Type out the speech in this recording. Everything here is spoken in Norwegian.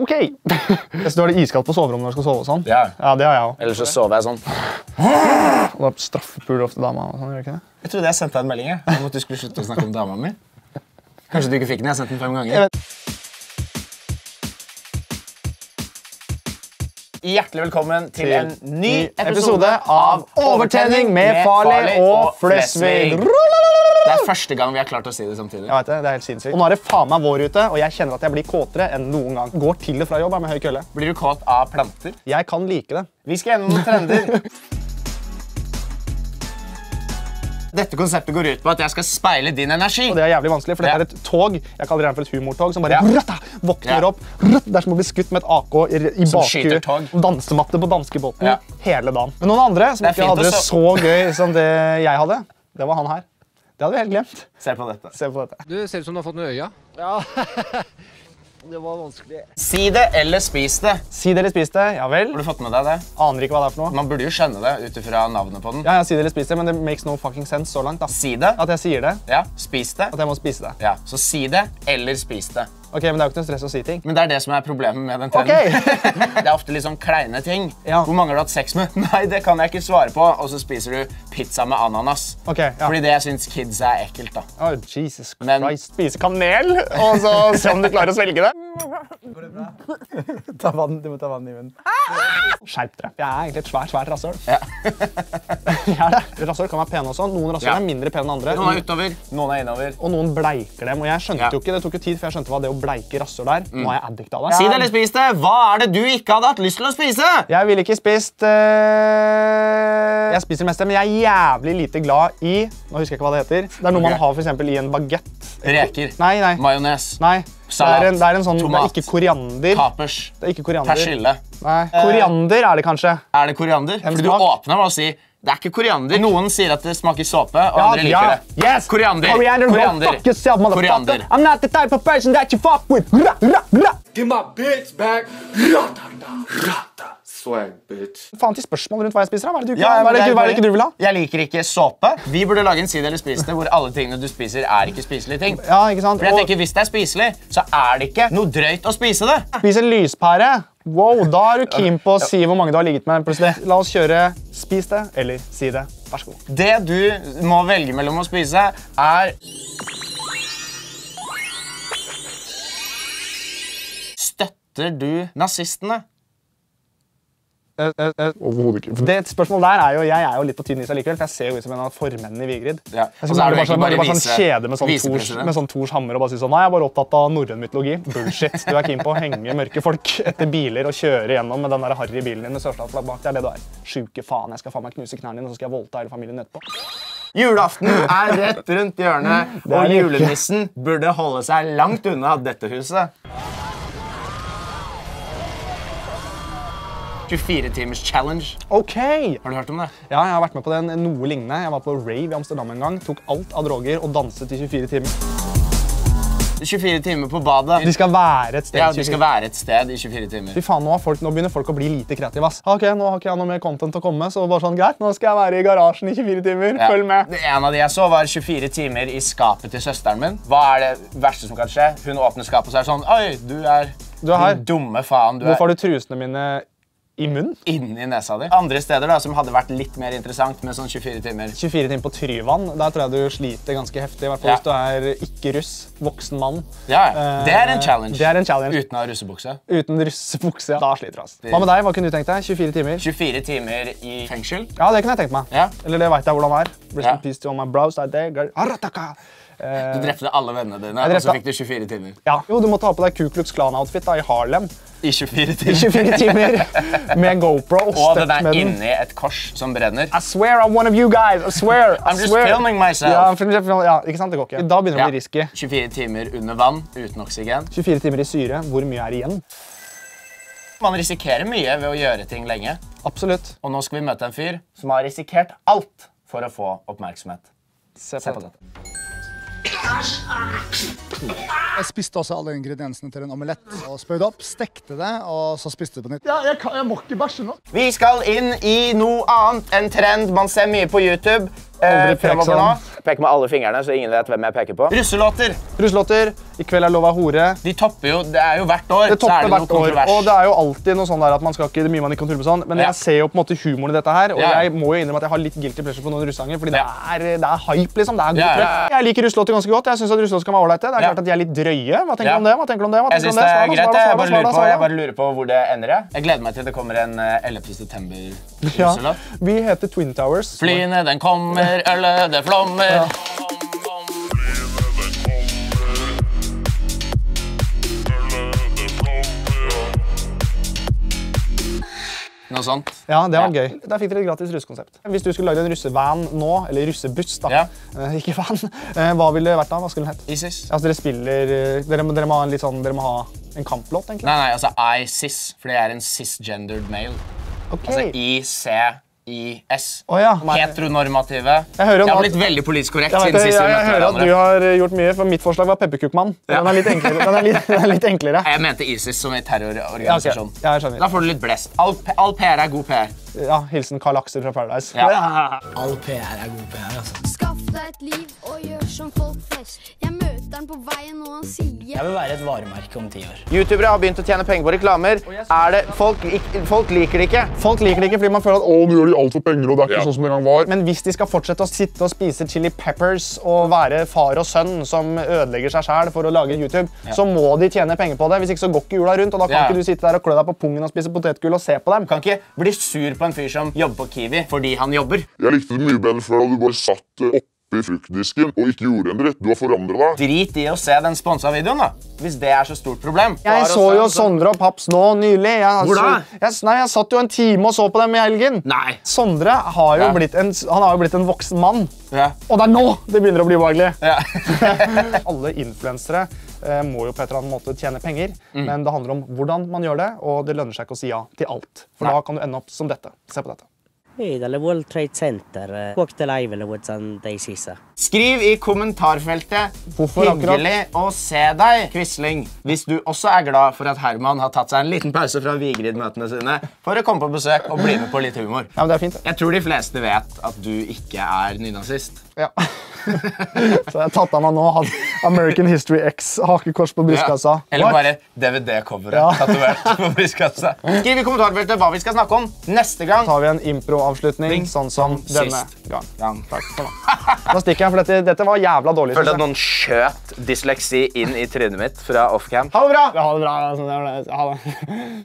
OK. Jeg har det iskaldt på soverommet når du skal sove og sånn. Ja. Ja, det har jeg òg. Eller så sover jeg sånn. Og da straffepuler ofte dama og sånn, gjør du ikke det? Jeg trodde jeg sendte deg en melding jeg, om at du skulle slutte å snakke om dama mi. Kanskje du ikke fikk den? Jeg har sendt den fem Jeg ganger. vet. Hjertelig velkommen til Til en ny episode av Overtenning med Farley og Flesvig. Det er første gang vi har klart å si det samtidig. Jeg vet det, det er helt sinnssykt. Og nå er det faen meg vår ute, og jeg kjenner at jeg blir kåtere enn noen gang. Går til og fra jobb med høy kølle. Blir du kåt av planter? Jeg kan like det. Vi skal gjennom noen trender. Dette konseptet går ut på at jeg skal speile din energi. Og det er jævlig vanskelig, for dette Ja. er et tog. Jeg kaller det for et humortog, som bare Ja. våkner Ja. opp. ratt, Det er som å bli skutt med et AK i, i bakhuet. Dansematte på danskebåten Ja. hele dagen. Men noen andre som ikke hadde det så- så gøy som det jeg hadde, det var han her. Det hadde vi helt glemt. Se på dette. Se på dette. Du ser ut som du har fått noe i øya. Ja, det var vanskelig. Si det eller spis det. Si det eller spis det. Ja vel. Har du fått med deg det? Aner ikke hva det er for noe. Man burde jo skjønne det ut ifra navnet på den. Ja, ja, si det eller spis det, men det makes no fucking sense så langt. da. Si det. At jeg sier det, Ja, spis det. at jeg må spise det. Ja, Så si det eller spis det. Ok, Men det er jo ikke noe stress å si ting. Men det er det som er problemet med den trenden. trenden. det er ofte litt sånn kleine ting. Ja. Hvor mange har du hatt sex med? Nei, det kan jeg ikke svare på. Og så spiser du pizza med ananas. Ok, ja. Fordi det jeg syns kids er ekkelt. da. Oh, Jesus Men- Christ. Spise kanel, og så se om du klarer å svelge det. Går ta vann, du må ta vann i munnen. Skjerp dere. Jeg er egentlig et svært, svært rasshøl. Ja. Rasshøl kan være pene også. Noen rasshøl Ja. er mindre pene enn andre. Noen er utover, noen er innover. Og noen bleiker dem. Og jeg skjønte Ja. jo ikke, Det tok jo tid før jeg skjønte hva det å bleike rasshøl der. Nå er jeg addict av det. Si det eller spis det. Hva er det du ikke hadde hatt lyst til å spise? Jeg ville ikke spist øh, Jeg spiser det men jeg er jævlig lite glad i Nå husker jeg ikke hva det heter. Det er noe man har for eksempel, i en bagett. Reker. Nei, nei. Majones. nei. Salat. Det er en, det er en sånn, Tomat. Det er ikke koriander. Kapers. Det er ikke koriander. Persille. Nei. Koriander er det kanskje. Er det koriander? Fordi du åpner med å si det er ikke koriander. Noen sier at det smaker såpe, og andre liker ja. det. Yes. Koriander. Koriander. Koriander. fuck yourself. Koriander. I'm not the type of person that you fuck with. Ra, ra, ra. Give my bitch back. Ratata, rata. Swag, bitch. Faen til spørsmål rundt hva jeg spiser. Hva er det du, Ja, hva er det, hva er det ikke du vil ha? Jeg liker ikke såpe. Vi burde lage en side eller spis det, hvor alle tingene du spiser, er ikke spiselige ting. Ja, ikke sant? For jeg tenker, Hvis det er spiselig, så er det ikke noe drøyt å spise det. spis en lyspære. Wow, da er du keen på å si hvor mange du har ligget med. plutselig. La oss kjøre spis det eller si det. Vær så god. Det du må velge mellom å spise, er Støtter du nazistene? Overhodet ikke. Det spørsmålet der er jo, Jeg er jo litt på tynn is allikevel, for jeg ser jo ut som en av formennene i Vigrid. Ja, og så er du bare, sånn, bare bare, sånn kjede med sånn Tors, med sånn Tors hammer og bare si sånn Nei, jeg er bare opptatt av norrøn mytologi. Bullshit. Du er keen på å henge mørke folk etter biler og kjøre gjennom med den der harry bilen din med sørstatsflagg bak. Det er det du er. Sjuke faen. Jeg skal faen meg knuse knærne dine, og så skal jeg voldta hele familien etterpå. Julaften er rett rundt hjørnet, og det julenissen burde holde seg langt unna dette huset. 24 timers challenge. OK! Har du hørt om det? Ja, jeg har vært med på den noe lignende. Jeg var på rave i Amsterdam en gang, tok alt av droger og danset i 24 timer. 24 timer på badet. De skal være et sted. Ja, de 24 skal være et sted i 24 timer. Fy faen, nå, har folk, nå begynner folk å bli lite kreative. ass. Ok, Nå har ikke jeg noe mer content å komme med, så bare sånn, greit, nå skal jeg være i garasjen i 24 timer. Ja. Følg med. Det En av de jeg så, var 24 timer i skapet til søsteren min. Hva er det verste som kan skje? Hun åpner skapet og så er sånn Oi, du er Du er her. din dumme faen. Du Hvorfor har du trusene mine i munnen? inni nesa di. Andre steder da, som hadde vært litt mer interessant med sånn 24 timer. 24 timer på Tryvann, der tror jeg du sliter ganske heftig. I hvert fall Ja. hvis du er ikke russ, voksen mann. Ja, ja. det er en Eh, challenge. Det er en challenge. Uten å ha russebukse. Uten russebukse. Ja. Da sliter du. ass. Hva med deg? Hva kunne du tenkt deg? 24 timer? 24 timer i fengsel. Ja, det kunne jeg tenkt meg. Ja. Eller det veit jeg hvordan det er. Rest in peace to all my brows. out Eh, Du drepte alle vennene dine, og så fikk du 24 timer. ja. Jo, du må ta på deg Ku Klux Klan-outfit i Harlem I 24 i timer. 24 timer med GoPro og den støtt er inni et kors som brenner. I swear I'm one of you guys. I swear. I I'm just swear. filming myself. Ja, film- ja, ikke sant? Det går ikke. Da begynner det å bli risky. 24 timer under vann uten oksygen. 24 timer i syre. Hvor mye er igjen? Man risikerer mye ved å gjøre ting lenge. Absolutt. Og nå skal vi møte en fyr som har risikert alt for å få oppmerksomhet. Se Se på på dette. Jeg spiste også alle ingrediensene til en omelett. og Spøyde opp, stekte det, og så spiste det på nytt. Ja, jeg, kan, jeg må ikke bæsje nå. Vi skal inn i noe annet enn trend man ser mye på YouTube. Aldri pek sånn. peker med alle fingrene, så ingen vet hvem jeg peker på. Russelåter. Russelåter. I kveld er lov av hore. De topper jo Det er jo hvert år. Det er topper det hvert år. Og det er jo alltid noe sånn der at man skal ikke, det er mye man ikke kan tulle med sånn, men Ja. jeg ser jo på en måte humoren i dette her, og Ja. jeg må jo innrømme at jeg har litt guilty pleasure på noen russanger, fordi det, er, det er hype, liksom. Det er god Ja, trøkk. Jeg liker russelåter ganske godt. Jeg synes at russelåter kan være ålreite. Det er klart at de er litt drøye. Hva tenker du om det? Hva tenker du om det? Hva Jeg tenker du det om er greit. svar da, Jeg bare lurer på, jeg bare lurer på hvor det ender. Jeg Jeg gleder meg til det kommer en eh, 11. september Ja. Vi heter Twin Towers. Flyene, den kommer, ølet, det flommer. Noe sånt. Ja, det var Ja. gøy. Der fikk dere et gratis russekonsept. Hvis du skulle lagd en russevan nå, eller russebuss, da, Ja. eh, ikke van, eh, hva ville det vært da? Hva skulle den hett? ISIS. Altså, dere spiller eh, dere, dere, må ha en litt sånn, dere må ha en kamplåt, egentlig? Nei, nei, altså ISIS, for det er en cisgendered male. Okay. Altså ICIS. Oh, ja. Heteronormative. Jeg hører jeg har blitt veldig politisk korrekt Jeg, vet, jeg, jeg møtte hører at du har gjort mye, for mitt forslag var Pepperkukkmann. Den er litt enklere. Den er litt, den er litt enklere. Jeg mente ISIS som en Ja, terrororganisasjon. Ja, okay. Da får du litt blest. All, all PR er god PR. Ja, Hilsen Carl Aksel fra Paradise. Ja. All PR er god PR, altså. Skaff deg et liv og gjør som folk flest. Jeg han på veien, og han sier Jeg vil være et varemerke om ti år. Youtubere har begynt å tjene penger på reklamer. Er det, folk, folk liker det ikke. Folk liker det ikke fordi man føler at Å, nå gjør de alt for penger, og det er ikke sånn som det gang var. Men hvis de skal fortsette å sitte og spise chili peppers og være far og sønn som ødelegger seg sjæl for å lage YouTube, så må de tjene penger på det. Hvis ikke så går ikke jula rundt, og da kan Ja. ikke du sitte der og klø deg på pungen og spise potetgull og se på dem. Du kan ikke bli sur på en fyr som jobber på Kiwi fordi han jobber. Jeg likte det mye bedre før da du bare satt det oppi fruktdisken og ikke gjorde en dritt. Du har forandret deg. Drit i å se den sponsa videoen, da. Hvis det er så stort problem. Jeg så jo Sondre og Paps nå nylig. Jeg, Hvor da? Jeg, nei, jeg satt jo en time og så på dem i helgen. Nei. Sondre har jo Ja. blitt en, han har jo blitt en voksen mann. Ja. Og det er nå det begynner å bli ubehagelig. Ja. Alle influensere eh, må jo på et eller annet måte tjene penger, Mm. men det handler om hvordan man gjør det, og det lønner seg ikke å si ja til alt. For Nei. da kan du ende opp som dette. Se på dette. Er World Trade Center. eh, teisissä. Skriv i kommentarfeltet Hvorfor akkurat? Hyggelig å se deg, Quisling. Hvis du også er glad for at Herman har tatt seg en liten pause fra Vigrid-møtene sine for å komme på besøk og bli med på litt humor. Ja, men det er fint. Jeg tror de fleste vet at du ikke er nynazist. Ja. Så jeg har tatt av meg nå American History X, hakekors på brystkassa. Eller What? bare DVD-coveret Ja. tatovert på brystkassa. Skriv i kommentarfeltet hva vi skal snakke om neste gang. tar vi en improavslutning, sånn som denne Sist. gang. gang. Takk for nå. Nå stikker jeg, for dette, dette var jævla dårlig. Følte at noen skjøt dysleksi inn i trynet mitt fra offcam. Ha det bra! Ha det bra. Ha det.